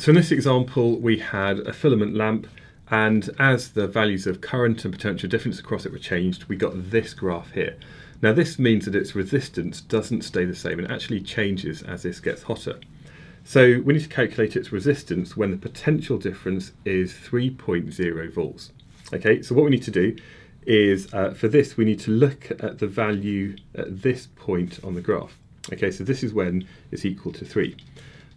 So in this example, we had a filament lamp and as the values of current and potential difference across it were changed, we got this graph here. Now this means that its resistance doesn't stay the same and actually changes as this gets hotter. So we need to calculate its resistance when the potential difference is 3.0 volts. Okay, so what we need to do is, uh, for this, we need to look at the value at this point on the graph. Okay, so this is when it's equal to 3.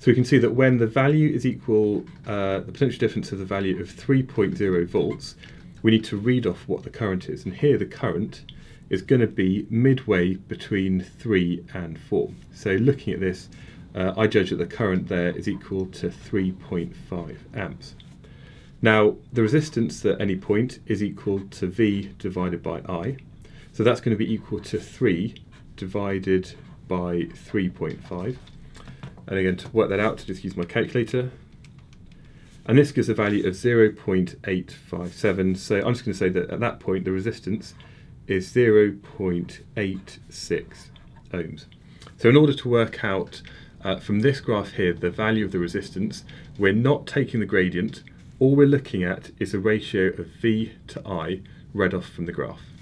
So we can see that when the value is equal, uh, the potential difference of the value of 3.0 volts, we need to read off what the current is. And here the current is going to be midway between 3 and 4. So looking at this, uh, I judge that the current there is equal to 3.5 amps. Now, the resistance at any point is equal to V divided by I. So that's going to be equal to 3 divided by 3.5. And again, to work that out, to just use my calculator. And this gives a value of 0.857. So I'm just going to say that at that point, the resistance is 0.86 ohms. So in order to work out uh, from this graph here the value of the resistance, we're not taking the gradient. All we're looking at is a ratio of V to I read off from the graph.